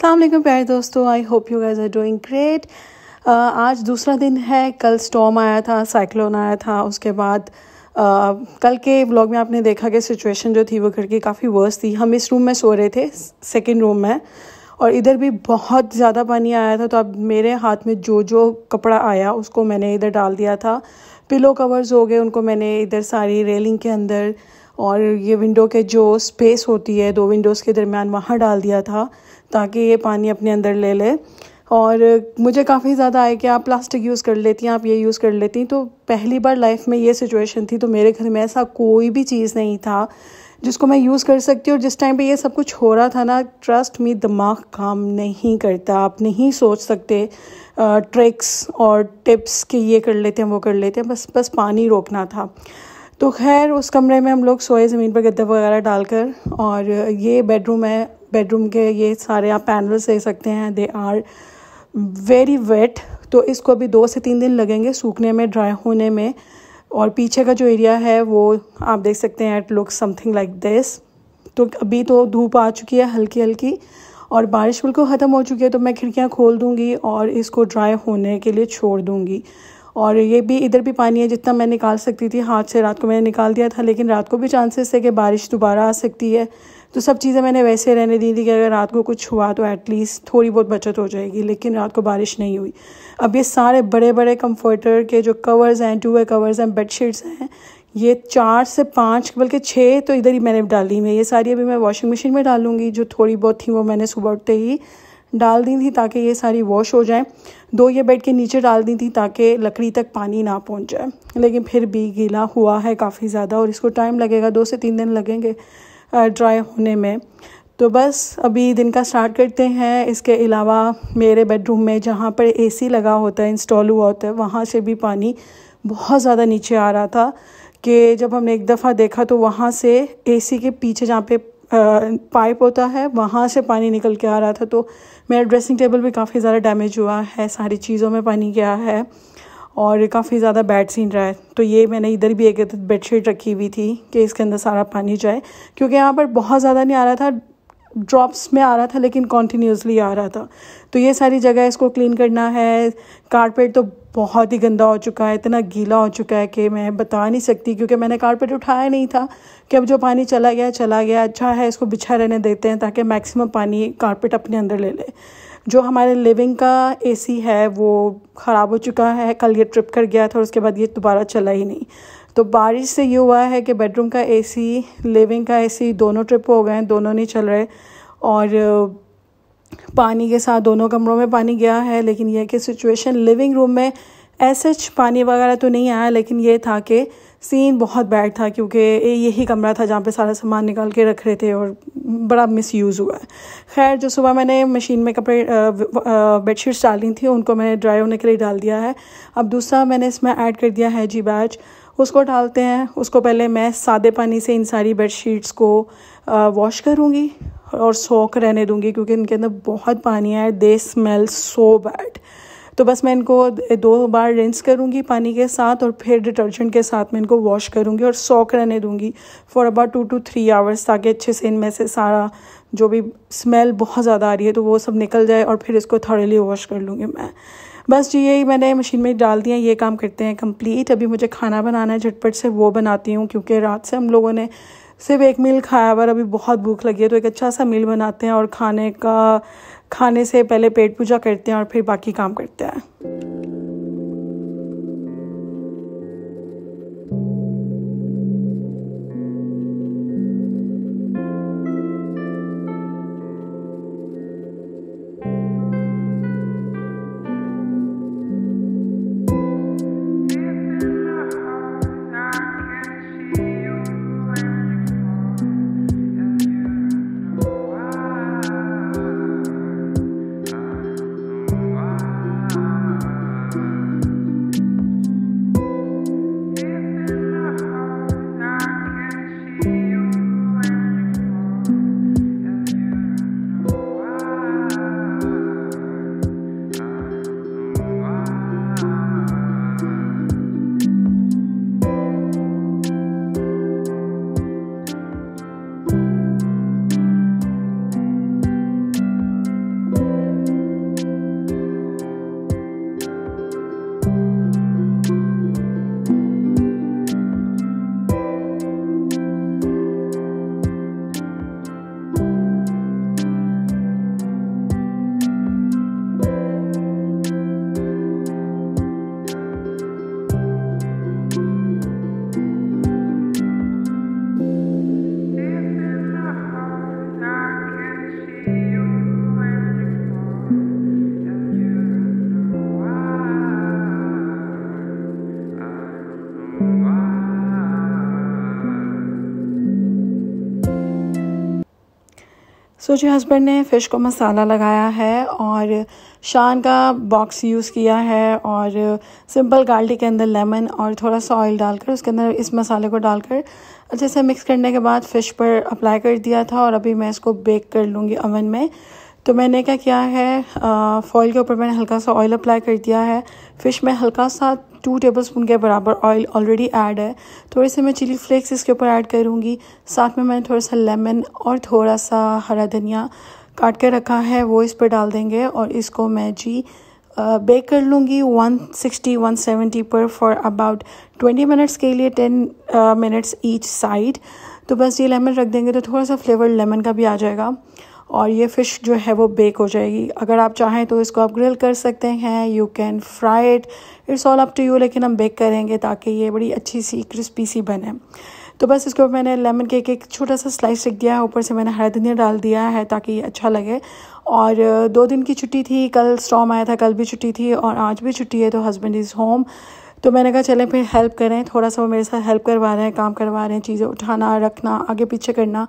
अस्सलाम वालेकुम प्यारे दोस्तों। I hope you guys are doing great आज दूसरा दिन है। कल स्टॉम आया था साइक्लोन आया था। उसके बाद uh, कल के व्लॉग में आपने देखा कि सिचुएशन जो थी वो घर की काफ़ी वर्स थी। हम इस रूम में सो रहे थे सेकेंड रूम में। और इधर भी बहुत ज़्यादा पानी आया था। तो अब मेरे हाथ में जो जो कपड़ा आया उसको मैंने इधर डाल दिया था। पिलो कवर्स हो गए उनको मैंने इधर सारी रेलिंग के अंदर और ये विंडो के जो स्पेस होती है, दो विंडोज़ के दरमियान वहाँ डाल दिया था ताकि ये पानी अपने अंदर ले ले। और मुझे काफ़ी ज़्यादा आए कि आप प्लास्टिक यूज़ कर लेती हैं, आप ये यूज़ कर लेती तो पहली बार लाइफ में ये सिचुएशन थी तो मेरे घर में ऐसा कोई भी चीज़ नहीं था जिसको मैं यूज़ कर सकती हूँ। और जिस टाइम पे ये सब कुछ हो रहा था ना ट्रस्ट मी दिमाग काम नहीं करता। आप नहीं सोच सकते ट्रिक्स और टिप्स कि ये कर लेते हैं, वो कर लेते हैं। बस बस पानी रोकना था। तो खैर, उस कमरे में हम लोग सोए ज़मीन पर गद्दे वगैरह डालकर और ये बेडरूम है। बेडरूम के ये सारे आप पैनल्स दे सकते हैं। दे आर वेरी वेट तो इसको अभी दो से तीन दिन लगेंगे सूखने में ड्राई होने में। और पीछे का जो एरिया है, वो आप देख सकते हैं it look something like this तो अभी तो धूप आ चुकी है हल्की हल्की और बारिश बिल्कुल ख़त्म हो चुकी है तो मैं खिड़कियाँ खोल दूँगी और इसको ड्राई होने के लिए छोड़ दूँगी। और ये भी, इधर भी पानी है जितना मैं निकाल सकती थी। हाथ से रात को मैंने निकाल दिया था, लेकिन रात को भी चांसेस है कि बारिश दोबारा आ सकती है। तो सब चीज़ें मैंने वैसे रहने दी थी कि अगर रात को कुछ हुआ तो एटलीस्ट थोड़ी बहुत बचत हो जाएगी, लेकिन रात को बारिश नहीं हुई। अब ये सारे बड़े बड़े कम्फर्टर के जो कवर्स हैं टू वे कवर्स हैं बेडशीट्स हैं, ये चार से पाँच, बल्कि छः तो इधर ही मैंने डाली मैं ये सारी अभी मैं वॉशिंग मशीन में डालूँगी, जो थोड़ी बहुत थी वो मैंने सुबह उठते ही डाल दी थी ताकि ये सारी वॉश हो जाए। दो ये बेड के नीचे डाल दी थी ताकि लकड़ी तक पानी ना पहुँच जाए। लेकिन फिर भी गीला हुआ है काफ़ी ज़्यादा और इसको टाइम लगेगा, दो से तीन दिन लगेंगे ड्राई होने में। तो बस अभी दिन का स्टार्ट करते हैं। इसके अलावा मेरे बेडरूम में जहाँ पर एसी लगा होता है इंस्टॉल हुआ होता है, वहाँ से भी पानी बहुत ज़्यादा नीचे आ रहा था कि जब हमने एक दफ़ा देखा तो वहाँ से एसी के पीछे जहाँ पे पाइप होता है, वहाँ से पानी निकल के आ रहा था तो मेरा ड्रेसिंग टेबल भी काफ़ी ज़्यादा डैमेज हुआ है, सारी चीज़ों में पानी गया है और काफ़ी ज़्यादा बैड सीन रहा है। तो ये मैंने इधर भी एक बेडशीट रखी हुई थी कि इसके अंदर सारा पानी जाए, क्योंकि यहाँ पर बहुत ज़्यादा नहीं आ रहा था ड्रॉप्स में आ रहा था, लेकिन कॉन्टीन्यूसली आ रहा था। तो ये सारी जगह इसको क्लीन करना है। कारपेट तो बहुत ही गंदा हो चुका है, इतना गीला हो चुका है कि मैं बता नहीं सकती, क्योंकि मैंने कारपेट उठाया नहीं था। कि अब जो पानी चला गया चला गया अच्छा है, इसको बिछा रहने देते हैं ताकि मैक्सिमम पानी कारपेट अपने अंदर ले ले। जो हमारे लिविंग का एसी है, वो ख़राब हो चुका है, कल ये ट्रिप कर गया था और उसके बाद ये दोबारा चला ही नहीं। तो बारिश से ये हुआ है कि बेडरूम का एसी लिविंग का एसी दोनों ट्रिप हो गए हैं, दोनों नहीं चल रहे। और, पानी के साथ दोनों कमरों में पानी गया है, लेकिन यह कि सिचुएशन लिविंग रूम में ऐसे पानी वगैरह तो नहीं आया, लेकिन ये था कि सीन बहुत बैड था क्योंकि यही कमरा था जहाँ पे सारा सामान निकाल के रख रहे थे और बड़ा मिस यूज़ हुआ है। खैर, जो सुबह मैंने मशीन में कपड़े बेडशीट्स डाली थी, उनको मैंने ड्राई होने के लिए डाल दिया है। अब दूसरा मैंने इसमें ऐड कर दिया है जी बैच उसको डालते हैं। उसको पहले मैं सादे पानी से इन सारी बेडशीट्स को वॉश करूँगी और सोख रहने दूँगी क्योंकि इनके अंदर बहुत पानी है। दे स्मेल सो बैड तो बस मैं इनको दो बार रिंस करूँगी पानी के साथ और फिर डिटर्जेंट के साथ मैं इनको वॉश करूँगी और सोख रहने दूँगी for about two to three hours ताकि अच्छे से इनमें से सारा जो भी स्मेल बहुत ज़्यादा आ रही है तो वो सब निकल जाए और फिर इसको थर्डली वॉश कर लूँगी मैं। बस जी, यही मैंने मशीन में डाल दिया, ये काम करते हैं कंप्लीट अभी मुझे खाना बनाना है, झटपट से वो बनाती हूँ क्योंकि रात से हम लोगों ने सिर्फ़ एक मील खाया और अभी बहुत भूख लगी है तो एक अच्छा सा मील बनाते हैं और खाने का खाने से पहले पेट पूजा करते हैं और फिर बाकी काम करते हैं। सो जी हस्बैंड ने फ़िश को मसाला लगाया है और शान का बॉक्स यूज़ किया है और सिंपल गाल्टी के अंदर लेमन और थोड़ा सा ऑयल डालकर उसके अंदर इस मसाले को डालकर अच्छे से मिक्स करने के बाद फ़िश पर अप्लाई कर दिया था और अभी मैं इसको बेक कर लूँगी अवन में। तो मैंने क्या किया है? फॉइल के ऊपर मैंने हल्का सा ऑयल अप्लाई कर दिया है। फ़िश में हल्का सा टू टेबल स्पून के बराबर ऑयल ऑलरेडी ऐड है। थोड़े से मैं चिली फ्लेक्स इसके ऊपर ऐड करूँगी। साथ में मैंने थोड़ा सा लेमन और थोड़ा सा हरा धनिया काट के रखा है, वो इस पर डाल देंगे और इसको मैं जी बेक कर लूँगी 160 170 पर फॉर अबाउट 20 मिनट्स के लिए 10 मिनट्स ईच साइड तो बस ये लेमन रख देंगे तो थोड़ा सा फ्लेवर लेमन का भी आ जाएगा। और ये फ़िश जो है वो बेक हो जाएगी। अगर आप चाहें तो इसको आप ग्रिल कर सकते हैं you can fry it it's all up to you लेकिन हम बेक करेंगे ताकि ये बड़ी अच्छी सी क्रिस्पी सी बने। तो बस इसके ऊपर मैंने लेमन केक एक छोटा सा स्लाइस रख दिया है, ऊपर से मैंने हरा धनिया डाल दिया है ताकि ये अच्छा लगे। और दो दिन की छुट्टी थी, कल स्टॉम आया था, कल भी छुट्टी थी और आज भी छुट्टी है तो हस्बैंड इज़ होम तो मैंने कहा, चलें फिर हेल्प करें, थोड़ा सा वो मेरे साथ हेल्प करवा रहे हैं, काम करवा रहे हैं, चीज़ें उठाना, रखना, आगे पीछे करना,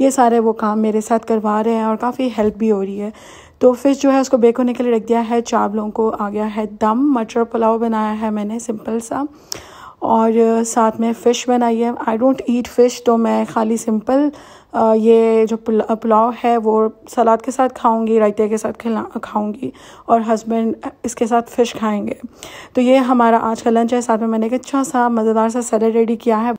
ये सारे वो काम मेरे साथ करवा रहे हैं और काफ़ी हेल्प भी हो रही है। तो फ़िश जो है उसको बेक होने के लिए रख दिया है, चावलों को आ गया है दम, मटर पुलाव बनाया है मैंने सिंपल सा और साथ में फ़िश बनाई है। आई डोंट ईट फ़िश तो मैं खाली सिंपल ये जो पुलाव है, वो सलाद के साथ खाऊँगी, रायते के साथ खिला, खाऊँगी और हस्बैंड इसके साथ फ़िश खाएँगे। तो ये हमारा आज का लंच है। साथ में मैंने एक अच्छा सा, मज़ेदार सा सैलड रेडी किया है।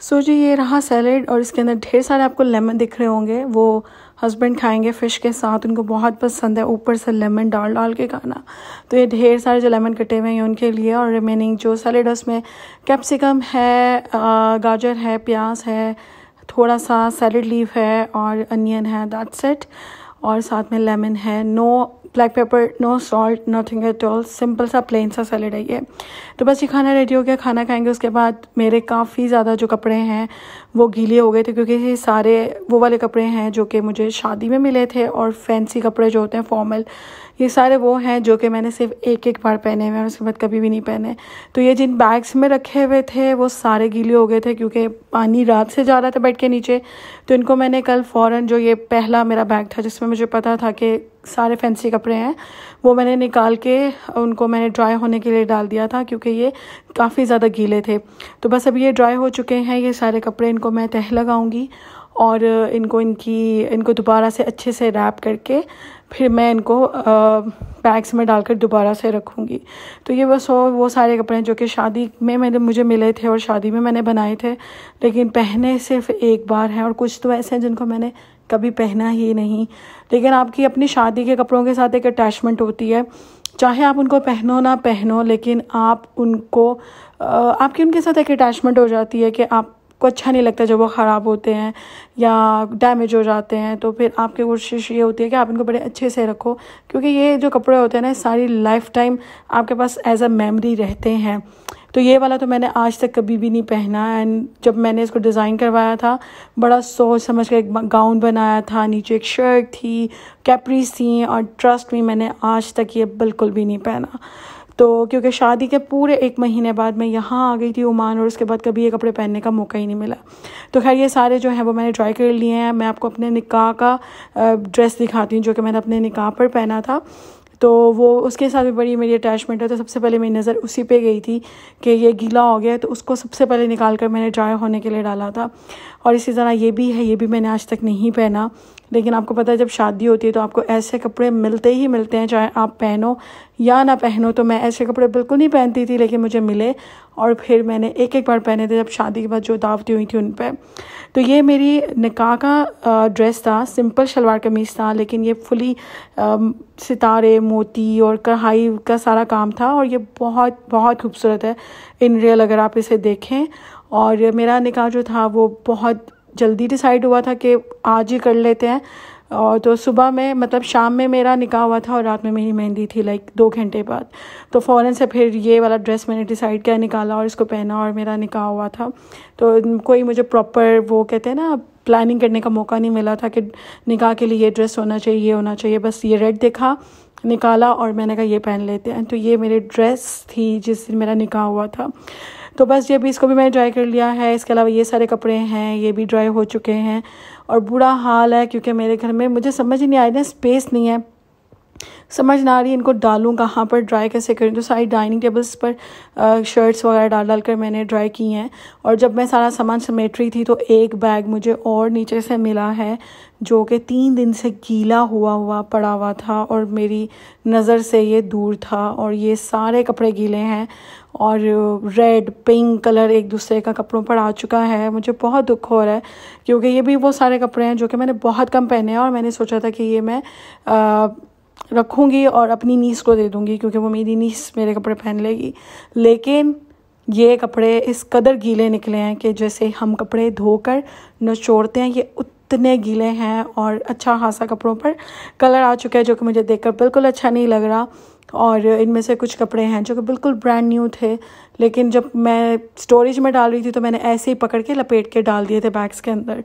सो जी, ये रहा सैलड और इसके अंदर ढेर सारे आपको लेमन दिख रहे होंगे। वो हस्बैंड खाएँगे फ़िश के साथ। उनको बहुत पसंद है ऊपर से लेमन डाल डाल के खाना। तो ये ढेर सारे जो लेमन कटे हुए हैं उनके लिए और रिमेनिंग जो सैलड उसमें कैप्सिकम है गाजर है, प्याज है थोड़ा सा सैलड लीव है और अनियन है दैट सेट और साथ में लेमन है. No black pepper no salt nothing at all simple सा प्लेन सा सैलड है ये. तो बस ये खाना रेडी हो गया. खाना खाएँगे उसके बाद मेरे काफ़ी ज़्यादा जो कपड़े हैं, वो गीले हो गए थे क्योंकि ये सारे वो वाले कपड़े हैं जो कि मुझे शादी में मिले थे और फैंसी कपड़े जो होते हैं फॉर्मल ये सारे वो हैं जो कि मैंने सिर्फ़ एक एक बार पहने हुए हैं उसके बाद कभी भी नहीं पहने। तो ये जिन बैग्स में रखे हुए थे, वो सारे गीले हो गए थे क्योंकि पानी रात से जा रहा था बैठ के नीचे। तो इनको मैंने कल फ़ौरन जो ये पहला मेरा बैग था, जिसमें मुझे पता था कि सारे फैंसी कपड़े हैं, वो मैंने निकाल के, उनको मैंने ड्राई होने के लिए डाल दिया था क्योंकि ये काफ़ी ज़्यादा गीले थे। तो बस अब ये ड्राई हो चुके हैं, ये सारे कपड़े इनको मैं तह लगाऊँगी। और इनको इनकी, इनको दोबारा से अच्छे से रैप करके फिर मैं इनको बैग्स में डालकर दोबारा से रखूँगी। तो ये बस वो वो सारे कपड़े हैं जो कि शादी में मैंने, मुझे मिले थे और शादी में मैंने बनाए थे, लेकिन पहने सिर्फ़ एक बार हैं और कुछ तो ऐसे हैं जिनको मैंने कभी पहना ही नहीं। लेकिन आपकी अपनी शादी के कपड़ों के साथ एक अटैचमेंट होती है। चाहे आप उनको पहनो ना पहनो, लेकिन आप उनको आपकी उनके साथ एक अटैचमेंट हो जाती है कि आप को अच्छा नहीं लगता जब वो ख़राब होते हैं या डैमेज हो जाते हैं तो फिर आपकी कोशिश ये होती है कि आप इनको बड़े अच्छे से रखो। क्योंकि ये जो कपड़े होते हैं ना सारी लाइफ टाइम आपके पास एज अ मेमरी रहते हैं। तो ये वाला तो मैंने आज तक कभी भी नहीं पहना एंड जब मैंने इसको डिज़ाइन करवाया था, बड़ा सोच समझ कर एक गाउन बनाया था, नीचे एक शर्ट थी कैपरीज थी, और ट्रस्ट में मैंने आज तक ये बिल्कुल भी नहीं पहना। तो क्योंकि शादी के पूरे एक महीने बाद मैं यहाँ आ गई थी ओमान और उसके बाद कभी ये कपड़े पहनने का मौका ही नहीं मिला। तो खैर, ये सारे जो हैं वो मैंने ट्राई कर लिए हैं। मैं आपको अपने निकाह का ड्रेस दिखाती हूँ जो कि मैंने अपने निकाह पर पहना था। तो वो उसके साथ भी बड़ी मेरी अटैचमेंट है। तो सबसे पहले मेरी नज़र उसी पे गई थी कि ये गीला हो गया तो उसको सबसे पहले निकाल कर मैंने ड्राई होने के लिए डाला था। और इसी तरह ये भी है, ये भी मैंने आज तक नहीं पहना। लेकिन आपको पता है जब शादी होती है तो आपको ऐसे कपड़े मिलते ही मिलते हैं, चाहे आप पहनो या ना पहनो। तो मैं ऐसे कपड़े बिल्कुल नहीं पहनती थी, लेकिन मुझे मिले और फिर मैंने एक एक बार पहने थे जब शादी के बाद जो दावती हुई थी उन पर तो ये मेरी निकाह का ड्रेस था सिंपल शलवार कमीज़ था, लेकिन ये फुली सितारे, मोती और कढ़ाई का सारा काम था और ये बहुत बहुत खूबसूरत है। इन रियल अगर आप इसे देखें और मेरा निकाह जो था वो बहुत जल्दी डिसाइड हुआ था कि आज ही कर लेते हैं। और तो सुबह में मतलब शाम में मेरा निकाह हुआ था और रात में मेरी मेहंदी थी लाइक दो घंटे बाद। तो फ़ौरन से फिर ये वाला ड्रेस मैंने डिसाइड किया, निकाला और इसको पहना और मेरा निकाह हुआ था। तो कोई मुझे प्रॉपर वो कहते हैं ना प्लानिंग करने का मौका नहीं मिला था कि निकाह के लिए ये ड्रेस होना चाहिए, ये होना चाहिए। बस ये रेड देखा, निकाला और मैंने कहा, ये पहन लेते हैं। तो ये मेरी ड्रेस थी जिस दिन मेरा निकाह हुआ था। तो बस ये भी इसको भी मैंने ड्राई कर लिया है, इसके अलावा ये सारे कपड़े हैं, ये भी ड्राई हो चुके हैं और बुरा हाल है क्योंकि मेरे घर में मुझे समझ ही नहीं आ रही ना स्पेस नहीं है। समझ ना आ रही इनको डालूँ कहाँ पर ड्राई कैसे करूँ। तो सारी डाइनिंग टेबल्स पर शर्ट्स वगैरह डाल डाल कर मैंने ड्राई की हैं। और जब मैं सारा सामान समेट रही थी तो एक बैग मुझे और नीचे से मिला है जो कि तीन दिन से गीला हुआ हुआ पड़ा हुआ था और मेरी नज़र से ये दूर था और ये सारे कपड़े गीले हैं और रेड पिंक कलर एक दूसरे का कपड़ों पर आ चुका है। मुझे बहुत दुख हो रहा है क्योंकि ये भी वो सारे कपड़े हैं जो कि मैंने बहुत कम पहने हैं और मैंने सोचा था कि ये मैं आ, रखूँगी और अपनी नीस को दे दूँगी, क्योंकि वो मेरी नीस मेरे कपड़े पहन लेगी। लेकिन ये कपड़े इस कदर गीले निकले हैं कि जैसे हम कपड़े धोकर नचोड़ते हैं, ये उतने गीले हैं और अच्छा खासा कपड़ों पर कलर आ चुका है, जो कि मुझे देखकर बिल्कुल अच्छा नहीं लग रहा। और इनमें से कुछ कपड़े हैं जो कि बिल्कुल ब्रांड न्यू थे। लेकिन जब मैं स्टोरेज में डाल रही थी तो मैंने ऐसे ही पकड़ के लपेट के डाल दिए थे बैग्स के अंदर।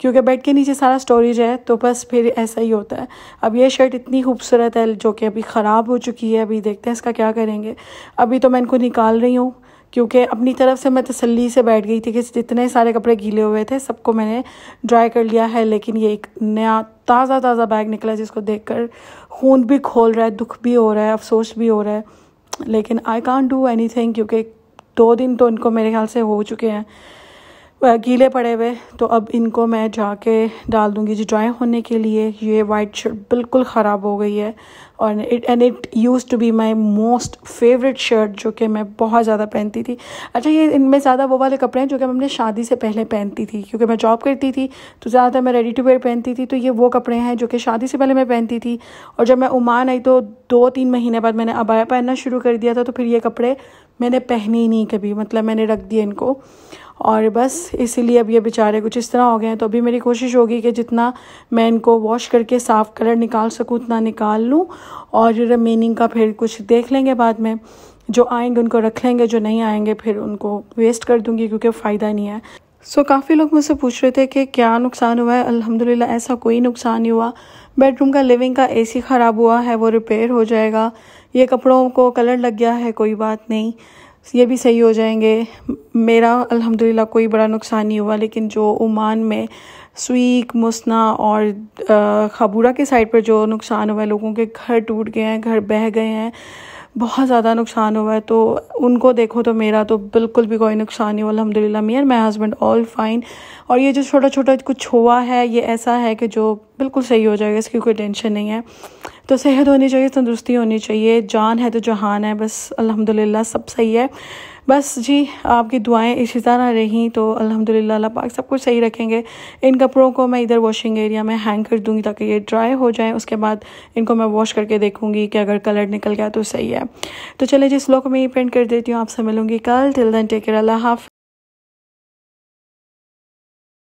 क्योंकि बेड के नीचे सारा स्टोरेज है तो बस फिर ऐसा ही होता है। अब ये शर्ट इतनी खूबसूरत है, जो कि अभी ख़राब हो चुकी है, अभी देखते हैं इसका क्या करेंगे। अभी तो मैं इनको निकाल रही हूँ क्योंकि अपनी तरफ़ से मैं तसल्ली से बैठ गई थी कि जितने सारे कपड़े गीले हुए थे, सबको मैंने ड्राई कर लिया है, लेकिन ये एक नया, ताज़ा ताज़ा बैग निकला जिसको देख कर खून भी खोल रहा है, दुख भी हो रहा है, अफसोस भी हो रहा है। लेकिन I can't do anything क्योंकि दो दिन तो इनको मेरे ख्याल से हो चुके हैं। गीले पड़े हुए तो अब इनको मैं जाके डाल दूँगी जी ड्राई होने के लिए। ये वाइट शर्ट बिल्कुल ख़राब हो गई है। और it and it use to be my most favourite shirt जो कि मैं बहुत ज़्यादा पहनती थी। अच्छा ये इनमें ज़्यादा वो वाले कपड़े हैं जो कि मैं अपने शादी से पहले पहनती थी, क्योंकि मैं जॉब करती थी तो ज़्यादातर मैं रेडी टू वेयर पहनती थी तो ये वो कपड़े हैं जो कि शादी से पहले मैं पहनती थी। और जब मैं उमान आई तो दो तीन महीने बाद मैंने अबाया पहनना शुरू कर दिया था तो फिर ये कपड़े मैंने पहने ही नहीं कभी मतलब मैंने रख दिए इनको। और बस इसीलिए अब ये बेचारे कुछ इस तरह हो गए हैं। तो अभी मेरी कोशिश होगी कि जितना मैं इनको वॉश करके साफ़ कलर निकाल सकूँ उतना निकाल लूँ और रिमेनिंग का फिर कुछ देख लेंगे बाद में। जो आएँगे उनको रख लेंगे जो नहीं आएँगे फिर उनको वेस्ट कर दूँगी क्योंकि फ़ायदा नहीं है। सो so, काफ़ी लोग मुझसे पूछ रहे थे कि क्या नुकसान हुआ है? अल्हम्दुलिल्लाह ऐसा कोई नुकसान नहीं हुआ। बेडरूम का लिविंग का एसी ख़राब हुआ है वो रिपेयर हो जाएगा। ये कपड़ों को कलर लग गया है कोई बात नहीं। ये भी सही हो जाएँगे। मेरा, अल्हम्दुलिल्लाह, कोई बड़ा नुकसान नहीं हुआ, लेकिन जो ओमान में स्वीक, मुसना और खबूरा के साइड पर जो नुकसान हुआ है लोगों के घर टूट गए हैं, घर बह गए हैं बहुत ज़्यादा नुकसान हुआ है तो उनको देखो तो मेरा तो बिल्कुल भी कोई नुकसान नहीं हुआ अलहमदिल्ला me my husband all fine और ये जो छोटा छोटा कुछ हुआ है, ये ऐसा है कि जो बिल्कुल सही हो जाएगा, इसकी कोई टेंशन नहीं है। तो सेहत होनी चाहिए, तंदुरुस्ती होनी चाहिए, जान है तो जहान है, बस अलहमदिल्ला सब सही है। बस जी, आपकी दुआएँ इसी तरह रहीं तो अल्हम्दुलिल्लाह अल्लाह पाक सब कुछ सही रखेंगे। इन कपड़ों को मैं इधर वॉशिंग एरिया में हैंग कर दूँगी ताकि ये ड्राई हो जाए। उसके बाद इनको मैं वॉश करके देखूँगी कि अगर कलर निकल गया तो सही है। तो चले जिस लोग को मैं ये पेंट कर देती हूँ। आपसे मिलूँगी कल। टिल दिन टेक केयर अल्लाह हाफ़।